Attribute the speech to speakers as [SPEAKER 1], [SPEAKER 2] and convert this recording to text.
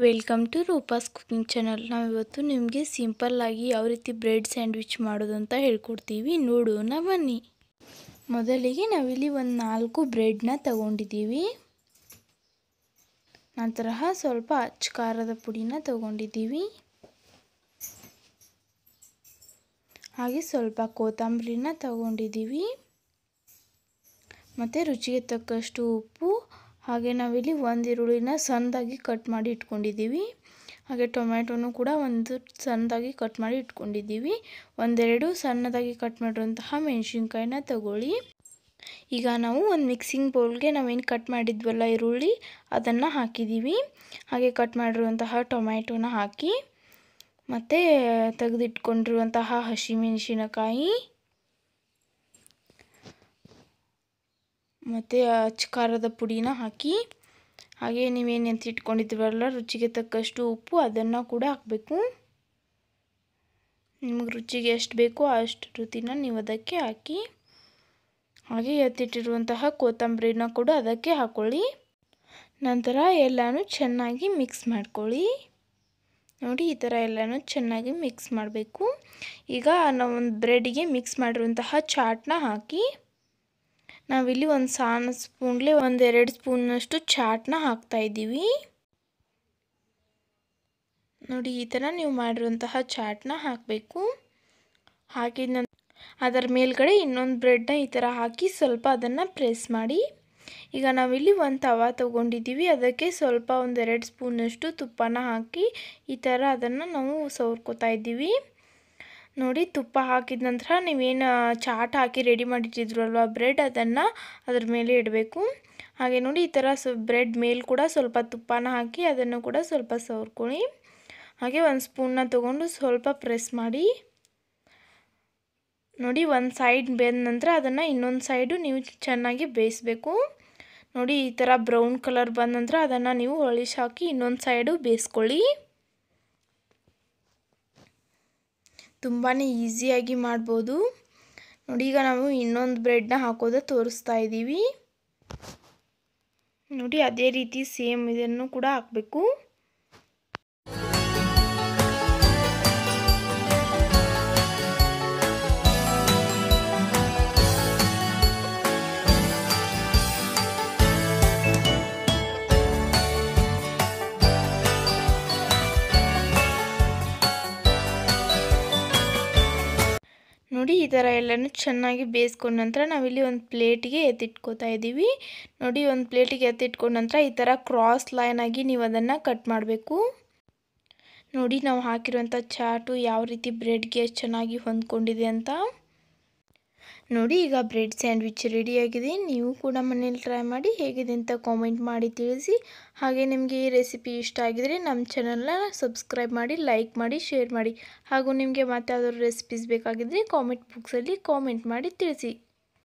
[SPEAKER 1] Welcome to Roopa's cooking channel. ನಾವಿವತ್ತು ನಿಮಗೆ ಸಿಂಪಲ್ಲಾಗಿ ಯಾವ ರೀತಿ ಬ್ರೆಡ್ ಸ್ಯಾಂಡ್ವಿಚ್ ಮಾಡೋದು ಅಂತ ಹೇಳ್ಕೊಡ್ತೀವಿ. ನೋಡೋಣ, ಬನ್ನಿ. ಮೊದಲಿಗೆ ನಾವಿಲ್ಲಿ ಒಂದು ನಾಲ್ಕು ಬ್ರೆಡ್ನ ತಗೊಂಡಿದ್ದೀವಿ. ನಂತರ ಸ್ವಲ್ಪ ಅಚ್ಚ ಖಾರದ ಪುಡಿನ ತಗೊಂಡಿದ್ದೀವಿ. ಹಾಗೆ ಸ್ವಲ್ಪ ಕೊತ್ತಂಬರಿನ ತಗೊಂಡಿದ್ದೀವಿ. ಮತ್ತು ರುಚಿಗೆ ತಕ್ಕಷ್ಟು ಉಪ್ಪು ಹಾಗೆ ನಾವಿಲ್ಲಿ ಒಂದು ಈರುಳ್ಳಿನ ಸಣ್ಣದಾಗಿ ಕಟ್ ಮಾಡಿ ಇಟ್ಕೊಂಡಿದ್ದೀವಿ. ಹಾಗೆ ಟೊಮ್ಯಾಟೊನು ಕೂಡ ಒಂದು ಸಣ್ಣದಾಗಿ ಕಟ್ ಮಾಡಿ ಇಟ್ಕೊಂಡಿದ್ದೀವಿ. ಒಂದೆರಡು ಸಣ್ಣದಾಗಿ ಕಟ್ ಮಾಡಿರುವಂತಹ ಮೆಣಸಿನ್ಕಾಯಿನ ತಗೊಳ್ಳಿ. ಈಗ ನಾವು ಒಂದು ಮಿಕ್ಸಿಂಗ್ ಬೌಲ್ಗೆ ನಾವೇನು ಕಟ್ ಮಾಡಿದ್ವಲ್ಲ ಈರುಳ್ಳಿ, ಅದನ್ನು ಹಾಕಿದ್ದೀವಿ. ಹಾಗೆ ಕಟ್ ಮಾಡಿರುವಂತಹ ಟೊಮ್ಯಾಟೊನ ಹಾಕಿ, ಮತ್ತು ತೆಗೆದಿಟ್ಕೊಂಡಿರುವಂತಹ ಹಸಿಮೆಣಸಿನಕಾಯಿ ಮತ್ತು ಖಾರದ ಪುಡಿನ ಹಾಕಿ, ಹಾಗೆ ನೀವೇನು ಅಂತ ಇಟ್ಕೊಂಡಿದ್ದೀವಲ್ಲ ರುಚಿಗೆ ತಕ್ಕಷ್ಟು ಉಪ್ಪು, ಅದನ್ನು ಕೂಡ ಹಾಕಬೇಕು. ನಿಮಗೆ ರುಚಿಗೆ ಎಷ್ಟು ಬೇಕೋ ಅಷ್ಟು ರುಚಿನ ನೀವು ಅದಕ್ಕೆ ಹಾಕಿ, ಹಾಗೆ ಎತ್ತಿಟ್ಟಿರುವಂತಹ ಕೊತ್ತಂಬರಿನ ಕೂಡ ಅದಕ್ಕೆ ಹಾಕ್ಕೊಳ್ಳಿ ನಂತರ ಎಲ್ಲನೂ ಚೆನ್ನಾಗಿ ಮಿಕ್ಸ್ ಮಾಡ್ಕೊಳ್ಳಿ. ನೋಡಿ, ಈ ಥರ ಎಲ್ಲನೂ ಚೆನ್ನಾಗಿ ಮಿಕ್ಸ್ ಮಾಡಬೇಕು. ಈಗ ನಾವೊಂದು ಬ್ರೆಡ್ಗೆ ಮಿಕ್ಸ್ ಮಾಡಿರುವಂತಹ ಚಾಟ್ನ ಹಾಕಿ ನಾವಿಲ್ಲಿ ಒಂದು ಸಣ್ಣ ಸ್ಪೂನ್ಲೆ ಒಂದೆರಡು ಸ್ಪೂನಷ್ಟು ಚಾಟ್ನ ಹಾಕ್ತಾಯಿದ್ದೀವಿ ನೋಡಿ, ಈ ಥರ ನೀವು ಮಾಡಿರುವಂತಹ ಚಾಟ್ನ ಹಾಕಬೇಕು. ಹಾಕಿದ ನಂತರ ಅದರ ಮೇಲ್ಗಡೆ ಇನ್ನೊಂದು ಬ್ರೆಡ್ನ ಈ ಥರ ಹಾಕಿ ಸ್ವಲ್ಪ ಅದನ್ನು ಪ್ರೆಸ್ ಮಾಡಿ. ಈಗ ನಾವಿಲ್ಲಿ ಒಂದು ತವ ತೊಗೊಂಡಿದ್ದೀವಿ. ಅದಕ್ಕೆ ಸ್ವಲ್ಪ ಒಂದೆರಡು ಸ್ಪೂನಷ್ಟು ತುಪ್ಪನ ಹಾಕಿ ಈ ಥರ ಅದನ್ನು ನಾವು ಸವರ್ಕೋತಾ ಇದ್ದೀವಿ. ನೋಡಿ ತುಪ್ಪ ಹಾಕಿದ ನಂತರ ನೀವೇನು ಚಾಟ್ ಹಾಕಿ ರೆಡಿ ಮಾಡಿಟ್ಟಿದ್ರಲ್ವ ಬ್ರೆಡ್ ಅದನ್ನು ಅದ್ರ ಮೇಲೆ ಇಡಬೇಕು. ಹಾಗೆ ನೋಡಿ ಈ ಥರ ಬ್ರೆಡ್ ಮೇಲೆ ಕೂಡ ಸ್ವಲ್ಪ ತುಪ್ಪನ ಹಾಕಿ ಅದನ್ನು ಕೂಡ ಸ್ವಲ್ಪ ಸವರ್ಕೊಳ್ಳಿ. ಹಾಗೆ ಒಂದು ಸ್ಪೂನ್ನ ತೊಗೊಂಡು ಸ್ವಲ್ಪ ಪ್ರೆಸ್ ಮಾಡಿ. ನೋಡಿ ಒಂದು ಸೈಡ್ ಬೆಂದ ನಂತರ ಅದನ್ನು ಇನ್ನೊಂದು ಸೈಡು ನೀವು ಚೆನ್ನಾಗಿ ಬೇಯಿಸಬೇಕು. ನೋಡಿ ಈ ಥರ ಬ್ರೌನ್ ಕಲರ್ ಬಂದ ನಂತರ ಅದನ್ನು ನೀವು ಹೊಳಿಸಿ ಹಾಕಿ ಇನ್ನೊಂದು ಸೈಡು ಬೇಯಿಸ್ಕೊಳ್ಳಿ. ತುಂಬಾ ಈಸಿಯಾಗಿ ಮಾಡ್ಬೋದು. ನೋಡಿ, ಈಗ ನಾವು ಇನ್ನೊಂದು ಬ್ರೆಡ್ನ ಹಾಕೋದು ತೋರಿಸ್ತಾ ಇದ್ದೀವಿ. ನೋಡಿ, ಅದೇ ರೀತಿ ಸೇಮ್ ಇದನ್ನು ಕೂಡ ಹಾಕಬೇಕು. ನೋಡಿ ಈ ಥರ ಎಲ್ಲನೂ ಚೆನ್ನಾಗಿ ಬೇಯಿಸ್ಕೊಂಡ ನಂತರ ನಾವಿಲ್ಲಿ ಒಂದು ಪ್ಲೇಟಿಗೆ ಎತ್ತಿಟ್ಕೋತಾ ಇದ್ದೀವಿ. ನೋಡಿ ಒಂದು ಪ್ಲೇಟಿಗೆ ಎತ್ತಿಟ್ಕೊಂಡ ನಂತರ ಈ ಥರ ಕ್ರಾಸ್ ಲೈನ್ ಆಗಿ ನೀವು ಅದನ್ನು ಕಟ್ ಮಾಡಬೇಕು. ನೋಡಿ ನಾವು ಹಾಕಿರುವಂಥ ಚಾಟು ಯಾವ ರೀತಿ ಬ್ರೆಡ್ಗೆ ಚೆನ್ನಾಗಿ ಹೊಂದ್ಕೊಂಡಿದೆ ಅಂತ. ನೋಡಿ, ಈಗ ಬ್ರೆಡ್ ಸ್ಯಾಂಡ್ವಿಚ್ ರೆಡಿಯಾಗಿದೆ. ನೀವು ಕೂಡ ಮನೇಲಿ ಟ್ರೈ ಮಾಡಿ ಹೇಗಿದೆ ಅಂತ ಕಾಮೆಂಟ್ ಮಾಡಿ ತಿಳಿಸಿ. ಹಾಗೆ ನಿಮಗೆ ಈ ರೆಸಿಪಿ ಇಷ್ಟ ಆಗಿದರೆ ನಮ್ಮ ಚಾನಲ್ನ ಸಬ್ಸ್ಕ್ರೈಬ್ ಮಾಡಿ ಲೈಕ್ ಮಾಡಿ ಶೇರ್ ಮಾಡಿ. ಹಾಗೂ ನಿಮಗೆ ಮತ್ತೆ ಯಾವ್ದಾದ್ರು ರೆಸಿಪೀಸ್ ಬೇಕಾಗಿದ್ದರೆ ಕಾಮೆಂಟ್ ಬಾಕ್ಸಲ್ಲಿ ಕಾಮೆಂಟ್ ಮಾಡಿ ತಿಳಿಸಿ.